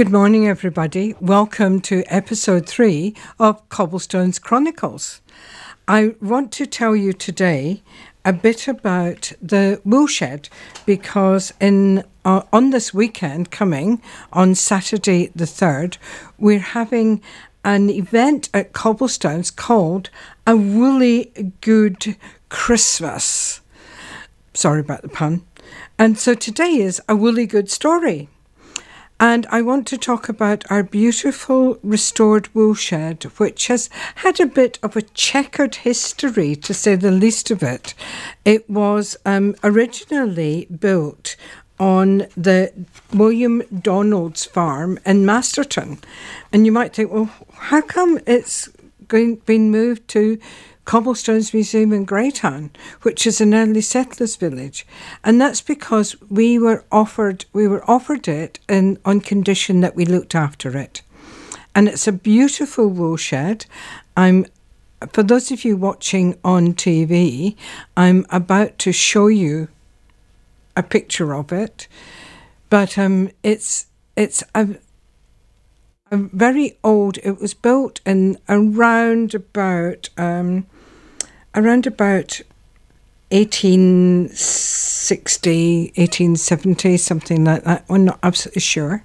Good morning, everybody. Welcome to episode three of Cobblestones Chronicles. I want to tell you today a bit about the woolshed because in uh, on this weekend coming on Saturday the 3rd, we're having an event at Cobblestones called A Woolly Good Christmas. Sorry about the pun. And so today is a woolly good story. And I want to talk about our beautiful restored woolshed, which has had a bit of a checkered history, to say the least of it. It was um, originally built on the William Donald's farm in Masterton. And you might think, well, how come it's been moved to Cobblestones Museum in Greytown, which is an early settlers village, and that's because we were offered we were offered it in, on condition that we looked after it, and it's a beautiful woolshed. I'm for those of you watching on TV, I'm about to show you a picture of it, but um, it's it's a very old. It was built in around about um, around about 1860, 1870, something like that. We're not absolutely sure.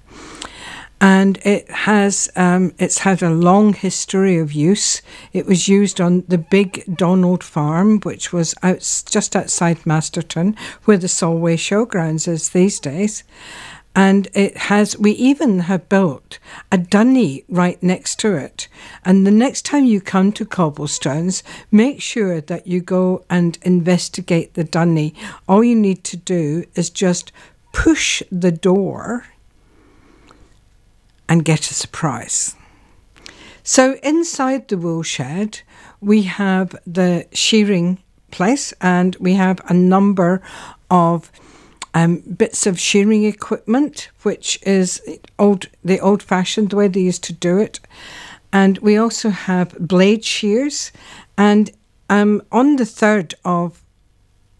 And it has um, it's had a long history of use. It was used on the Big Donald Farm, which was out, just outside Masterton, where the Solway Showgrounds is these days and it has we even have built a dunny right next to it. And the next time you come to cobblestones make sure that you go and investigate the dunny. All you need to do is just push the door and get a surprise. So inside the wool shed we have the shearing place and we have a number of um, bits of shearing equipment, which is old, the old-fashioned way they used to do it, and we also have blade shears. And um, on the third of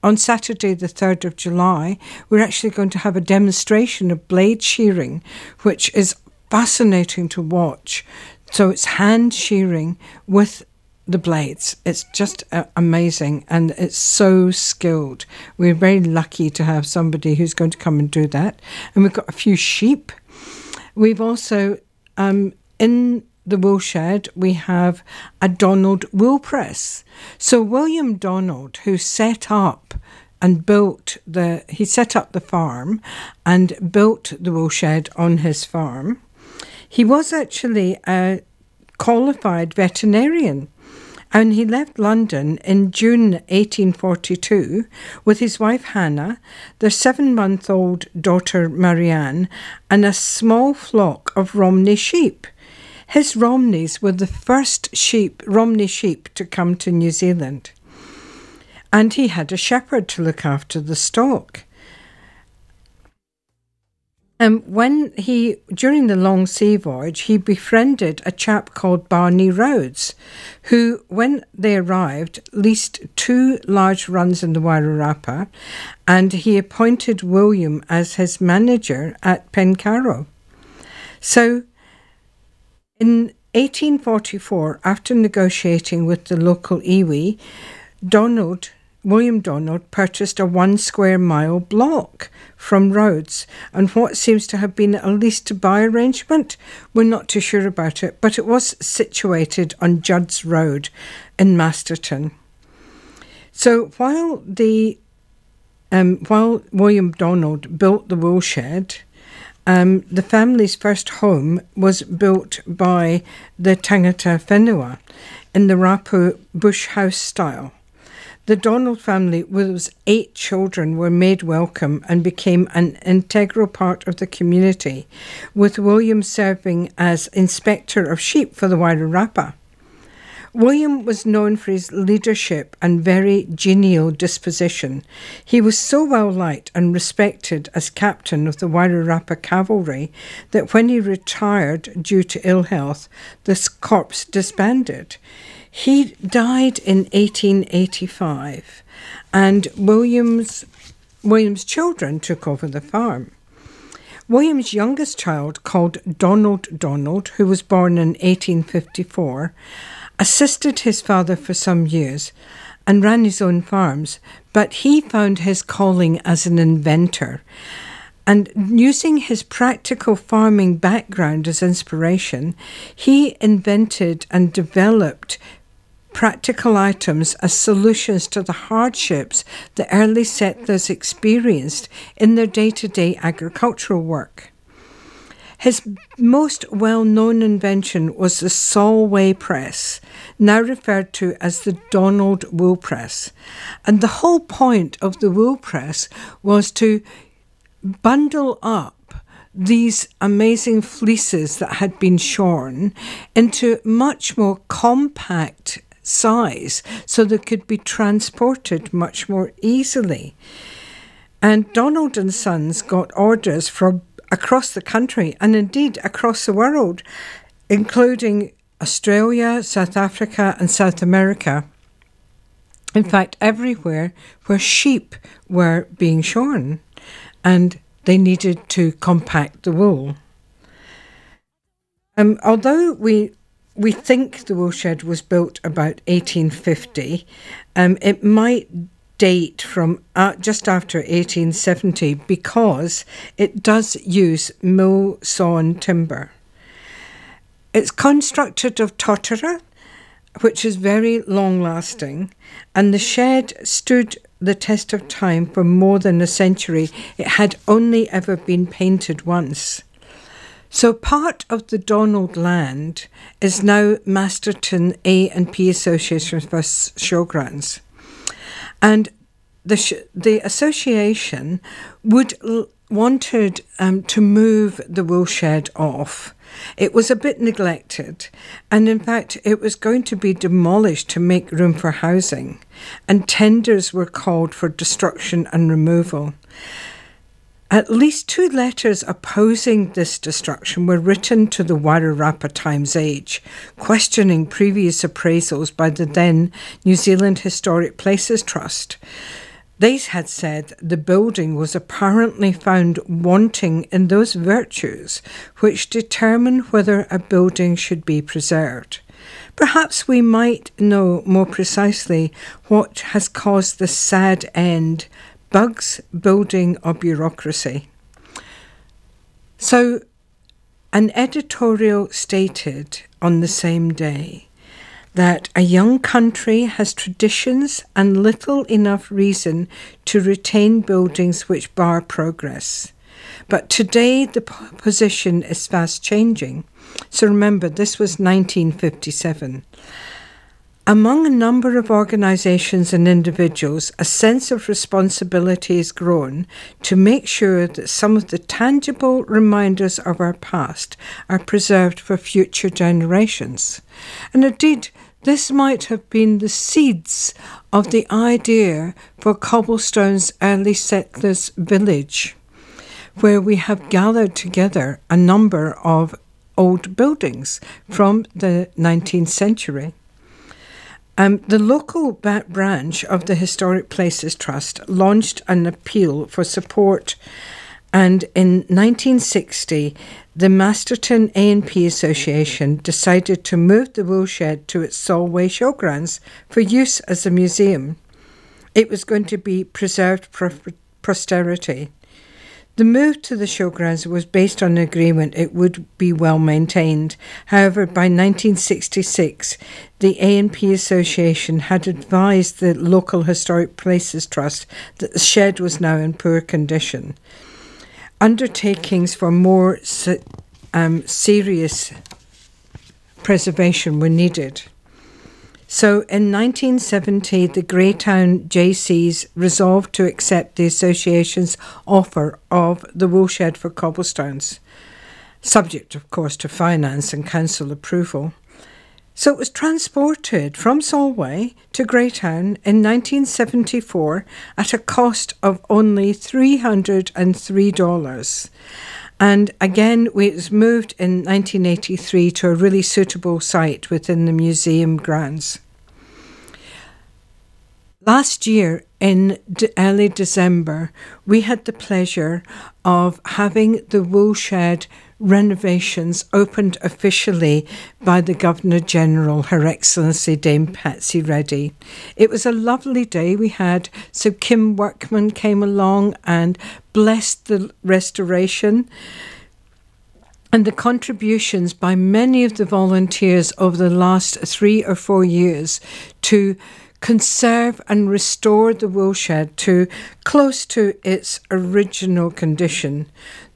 on Saturday, the 3rd of July, we're actually going to have a demonstration of blade shearing, which is fascinating to watch. So it's hand shearing with the blades. It's just uh, amazing and it's so skilled. We're very lucky to have somebody who's going to come and do that. And we've got a few sheep. We've also, um, in the wool shed, we have a Donald wool press. So William Donald, who set up and built the, he set up the farm and built the wool shed on his farm. He was actually a qualified veterinarian and he left London in June 1842 with his wife Hannah, their seven month old daughter Marianne, and a small flock of Romney sheep. His Romneys were the first sheep, Romney sheep to come to New Zealand. And he had a shepherd to look after the stock. Um, when he, during the long sea voyage, he befriended a chap called Barney Rhodes, who, when they arrived, leased two large runs in the Wairarapa, and he appointed William as his manager at Pencarrow. So, in 1844, after negotiating with the local iwi, Donald William Donald purchased a one square mile block from Rhodes, and what seems to have been a lease to buy arrangement. We're not too sure about it, but it was situated on Judd's Road in Masterton. So while the um, while William Donald built the woolshed, um, the family's first home was built by the Tangata Whenua in the raupō bush house style. The Donald family, with its eight children, were made welcome and became an integral part of the community, with William serving as inspector of sheep for the Wairarapa. William was known for his leadership and very genial disposition. He was so well liked and respected as captain of the Wairarapa cavalry that when he retired due to ill health, the corps disbanded. He died in 1885, and William's, William's children took over the farm. William's youngest child, called Donald Donald, who was born in 1854, assisted his father for some years and ran his own farms, but he found his calling as an inventor. And using his practical farming background as inspiration, he invented and developed practical items as solutions to the hardships the early settlers experienced in their day to day agricultural work. His most well known invention was the Solway press, now referred to as the Donald wool press. And the whole point of the wool press was to bundle up these amazing fleeces that had been shorn into much more compact size so they could be transported much more easily. And Donald and Sons got orders from across the country and indeed across the world, including Australia, South Africa, and South America. In fact, everywhere where sheep were being shorn and they needed to compact the wool. Um, although we we think the woolshed was built about 1850, um, it might date from uh, just after 1870 because it does use mill sawn timber. It's constructed of totara, which is very long lasting, and the shed stood the test of time for more than a century. It had only ever been painted once. So part of the Donald land is now Masterton A and P Association for Showgrounds. And the, sh- the association would l- wanted um, to move the woolshed off. It was a bit neglected, and in fact, it was going to be demolished to make room for housing, and tenders were called for destruction and removal. At least two letters opposing this destruction were written to the Wairarapa Times Age, questioning previous appraisals by the then New Zealand Historic Places Trust. They had said the building was apparently found wanting in those virtues which determine whether a building should be preserved. Perhaps we might know more precisely what has caused the sad end bugs, building, or bureaucracy. So, an editorial stated on the same day that a young country has traditions and little enough reason to retain buildings which bar progress. But today the position is fast changing. So remember, this was 1957. Among a number of organisations and individuals, a sense of responsibility has grown to make sure that some of the tangible reminders of our past are preserved for future generations. And indeed, this might have been the seeds of the idea for Cobblestone's early settlers' village, where we have gathered together a number of old buildings from the 19th century. Um, the local branch of the Historic Places Trust launched an appeal for support, and in 1960, the Masterton A&P Association decided to move the woolshed to its Solway Showgrounds for use as a museum. It was going to be preserved for posterity. The move to the showgrounds was based on an agreement it would be well maintained. However, by 1966, the A&P Association had advised the local Historic Places Trust that the shed was now in poor condition. Undertakings for more um, serious preservation were needed. So in 1970, the Greytown JCs resolved to accept the association's offer of the woolshed for cobblestones, subject, of course, to finance and council approval. So it was transported from Solway to Greytown in 1974 at a cost of only $303. And again, it was moved in 1983 to a really suitable site within the museum grounds. Last year, in d- early December, we had the pleasure of having the woolshed renovations opened officially by the Governor General, Her Excellency Dame Patsy Reddy. It was a lovely day we had, so Kim Workman came along and blessed the restoration and the contributions by many of the volunteers over the last three or four years to conserve and restore the woolshed to close to its original condition.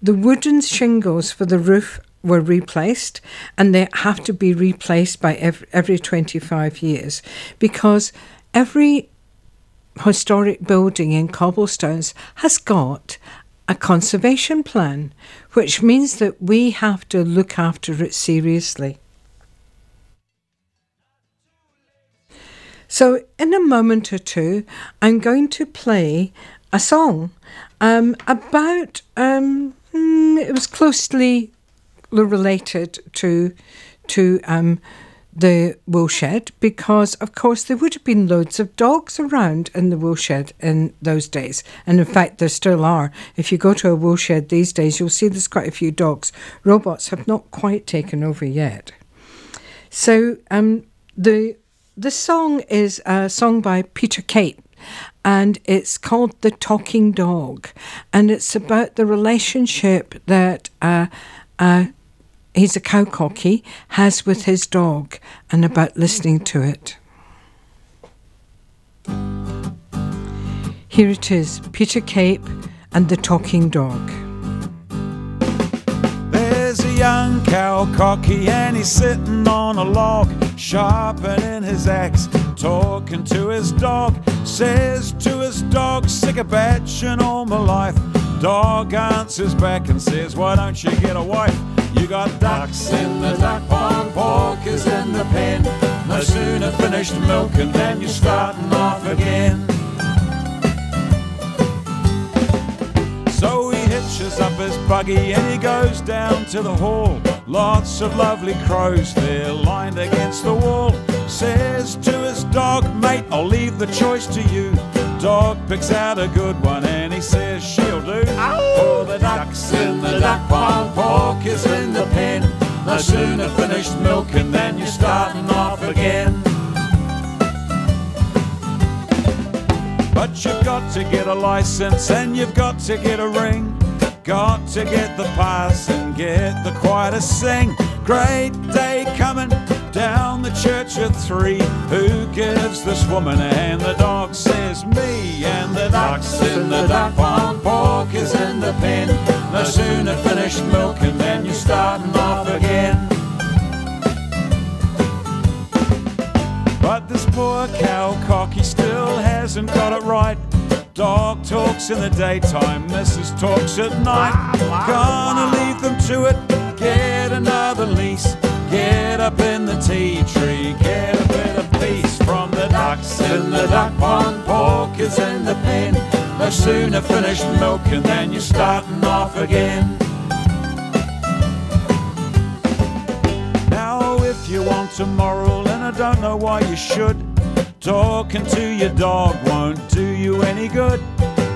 The wooden shingles for the roof were replaced and they have to be replaced by every, every 25 years because every historic building in cobblestones has got a conservation plan, which means that we have to look after it seriously. So, in a moment or two, I'm going to play a song um, about, um, mm, it was closely related to, to um, the woolshed because, of course, there would have been loads of dogs around in the woolshed in those days. And in fact, there still are. If you go to a woolshed these days, you'll see there's quite a few dogs. Robots have not quite taken over yet. So um, the the song is a song by Peter Cape and it's called The Talking Dog. And it's about the relationship that uh, uh, he's a cowcocky has with his dog and about listening to it. Here it is Peter Cape and The Talking Dog. There's cow cocky and he's sitting on a log sharpening his axe, talking to his dog. Says to his dog, sick of batching all my life. Dog answers back and says, Why don't you get a wife? You got ducks in the duck pond, pork is in the pen. No sooner finished milking than you're starting off again. Buggy and he goes down to the hall. Lots of lovely crows, they're lined against the wall. Says to his dog, mate, I'll leave the choice to you. Dog picks out a good one and he says, she'll do. For the ducks in the duck pond, pork is in the pen. No sooner finished milking than you're starting off again. But you've got to get a license and you've got to get a ring. Got to get the pass and get the choir to sing. Great day coming down the church at three. Who gives this woman a hand? The dog says me, and the duck's in the duck pond. Pork is in the pen. No sooner finished milking than you're starting off again. But this poor cow cocky still hasn't got it right. Dog talks in the daytime, Mrs. talks at night. Ah, Gonna leave them to it, get another lease. Get up in the tea tree, get a bit of peace from the ducks in the duck pond. Pork is in the pen. No sooner finished milking than you're starting off again. Now, if you want moral, and I don't know why you should, talking to your dog won't do you any good.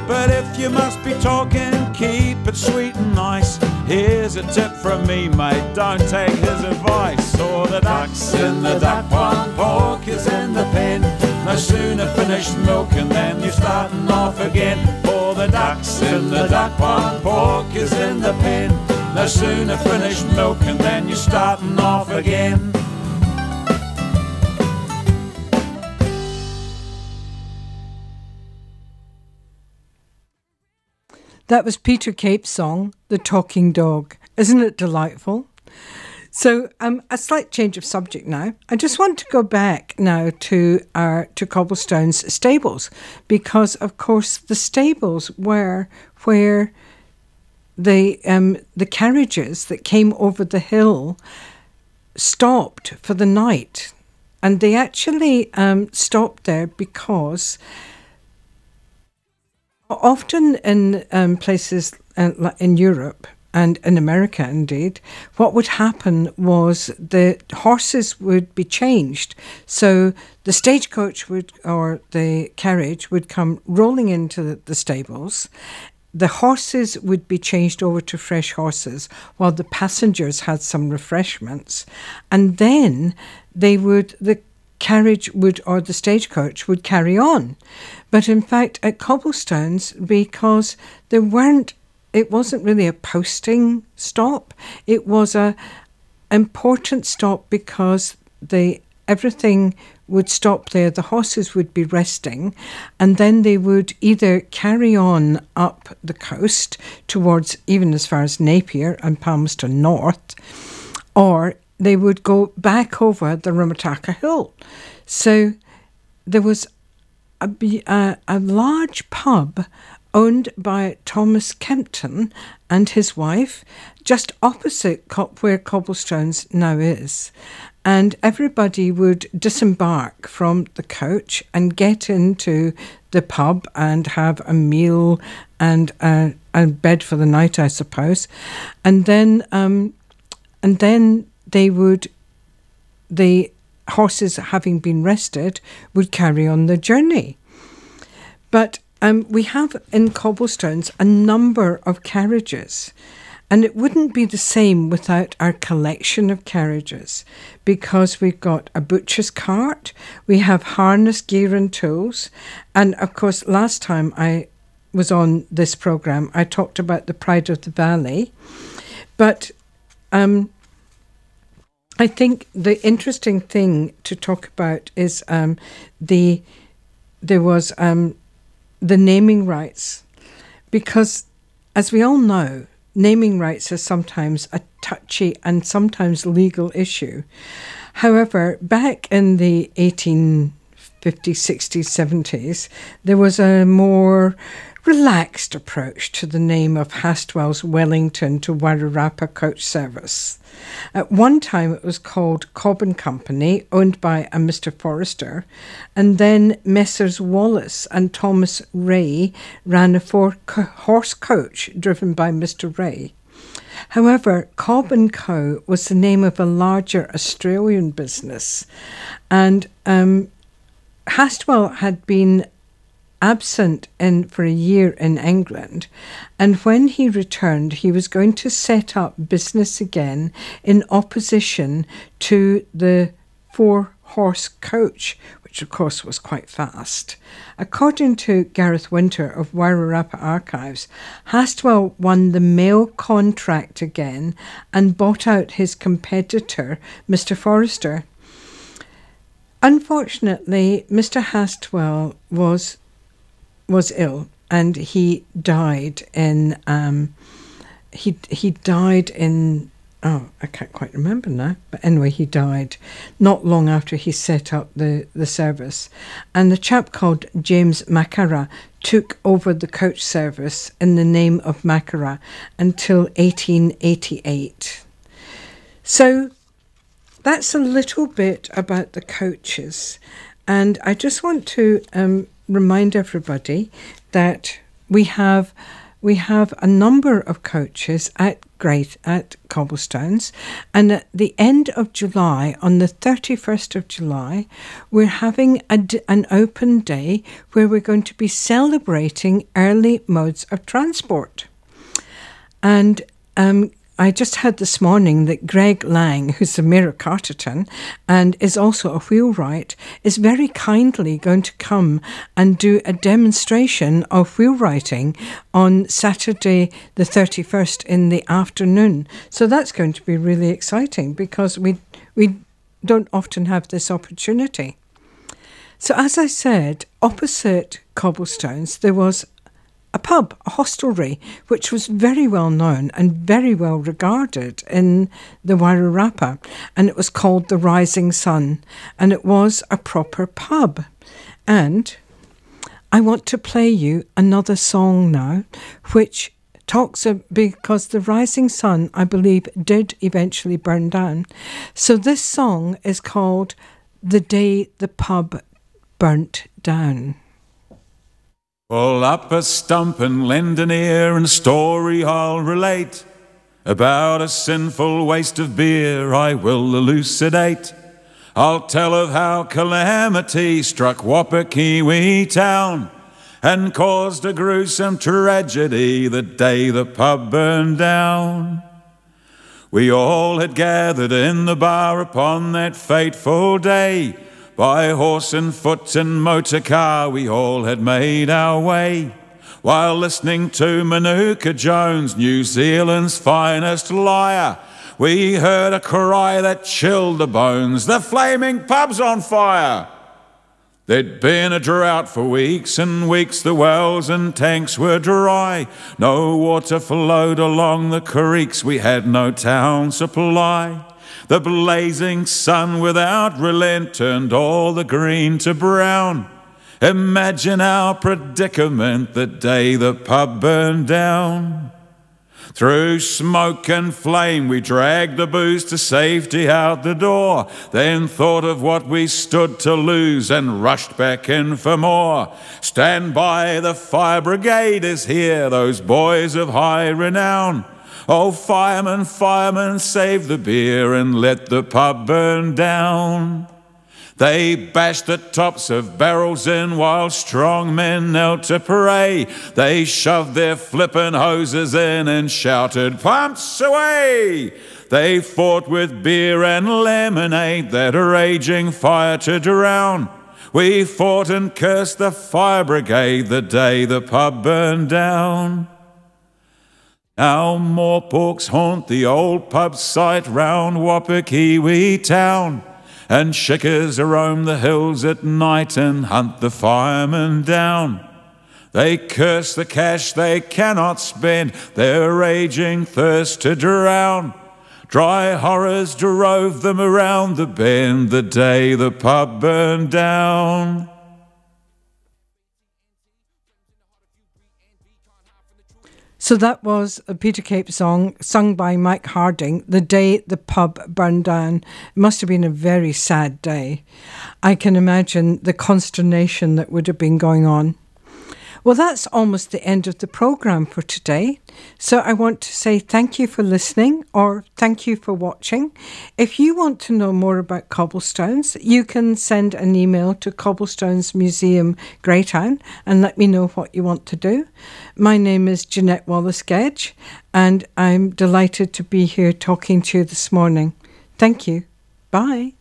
But if you must be talking, keep it sweet and nice. Here's a tip from me, mate, don't take his advice. Or the ducks in the duck pond, pork is in the pen. No sooner finished milking than you're starting off again. For the ducks in the duck pond, pork is in the pen. No sooner finished milking than you're starting off again. That was Peter Cape's song, The Talking Dog. Isn't it delightful? So, um, a slight change of subject now. I just want to go back now to our to Cobblestone's stables because, of course, the stables were where the um, the carriages that came over the hill stopped for the night, and they actually um, stopped there because often in um, places uh, in Europe, and in America indeed, what would happen was the horses would be changed. So the stagecoach would, or the carriage would come rolling into the, the stables. The horses would be changed over to fresh horses while the passengers had some refreshments. And then they would, the carriage would, or the stagecoach would carry on. But in fact, at Cobblestones, because there weren't it wasn't really a posting stop. It was a important stop because the everything would stop there. The horses would be resting, and then they would either carry on up the coast towards even as far as Napier and Palmerston North, or they would go back over the Rimutaka Hill. So there was a, a, a large pub owned by Thomas Kempton and his wife, just opposite where Cobblestones now is. And everybody would disembark from the coach and get into the pub and have a meal and a, a bed for the night, I suppose. And then, um, and then they would, the horses having been rested, would carry on the journey. But um, we have in cobblestones a number of carriages. And it wouldn't be the same without our collection of carriages because we've got a butcher's cart, we have harness, gear, and tools. And of course, last time I was on this program, I talked about the Pride of the Valley. But um, I think the interesting thing to talk about is um, the there was um, the naming rights. Because, as we all know, naming rights are sometimes a touchy and sometimes legal issue. However, back in the 1850s, 60s, 70s, there was a more relaxed approach to the name of Hastwell's Wellington to Wairarapa coach service. At one time, it was called Cobb and Company, owned by a Mr. Forrester, and then Messrs. Wallace and Thomas Ray ran a four horse coach driven by Mr. Ray. However, Cobb and Co. was the name of a larger Australian business, and um, Hastwell had been absent in for a year in England, and when he returned, he was going to set up business again in opposition to the four horse coach, which of course was quite fast. According to Gareth Winter of Wairarapa Archives, Hastwell won the mail contract again and bought out his competitor, Mr. Forrester. Unfortunately, Mr. Hastwell was was ill and he died in um, he he died in oh I can't quite remember now but anyway he died not long after he set up the the service. And the chap called James Macara took over the coach service in the name of Macara until 1888 so that's a little bit about the coaches. And I just want to um, remind everybody that we have we have a number of coaches at Great at Cobblestones, and at the end of July, on the 31st of July, we're having a, an open day where we're going to be celebrating early modes of transport. And um, I just heard this morning that Greg Lang, who's the Mayor of Carterton and is also a wheelwright, is very kindly going to come and do a demonstration of wheelwrighting on Saturday, the 31st in the afternoon. So that's going to be really exciting because we, we don't often have this opportunity. So, as I said, opposite Cobblestones, there was a pub, a hostelry, which was very well known and very well regarded in the Wairarapa, and it was called the Rising Sun, and it was a proper pub. And I want to play you another song now, which talks of, because the rising sun, I believe, did eventually burn down. So this song is called The Day the Pub Burnt Down. Pull up a stump and lend an ear, and a story I'll relate About a sinful waste of beer I will elucidate. I'll tell of how calamity struck Wapakewee town and caused a gruesome tragedy the day the pub burned down. We all had gathered in the bar upon that fateful day. By horse and foot and motor car, we all had made our way. While listening to Manuka Jones, New Zealand's finest liar, we heard a cry that chilled the bones. The flaming pub's on fire. There'd been a drought for weeks and weeks, the wells and tanks were dry. No water flowed along the creeks, we had no town supply. The blazing sun without relent turned all the green to brown. Imagine our predicament the day the pub burned down. Through smoke and flame, we dragged the booze to safety out the door, then thought of what we stood to lose and rushed back in for more. Stand by, the fire brigade is here, those boys of high renown. Oh, fireman, fireman, save the beer and let the pub burn down. They bashed the tops of barrels in while strong men knelt to pray. They shoved their flippin' hoses in and shouted, Pumps away! They fought with beer and lemonade, that raging fire to drown. We fought and cursed the fire brigade the day the pub burned down. Now more porks haunt the old pub site round Wapakewee town and shickers roam the hills at night and hunt the firemen down. They curse the cash they cannot spend, their raging thirst to drown. Dry horrors drove them around the bend the day the pub burned down. So that was a Peter Cape song sung by Mike Harding the day the pub burned down. It must have been a very sad day. I can imagine the consternation that would have been going on. Well, that's almost the end of the program for today. So I want to say thank you for listening or thank you for watching. If you want to know more about cobblestones, you can send an email to Cobblestones Museum Greytown and let me know what you want to do. My name is Janette Wallace Gedge, and I'm delighted to be here talking to you this morning. Thank you. Bye.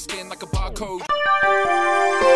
Skin like a barcode.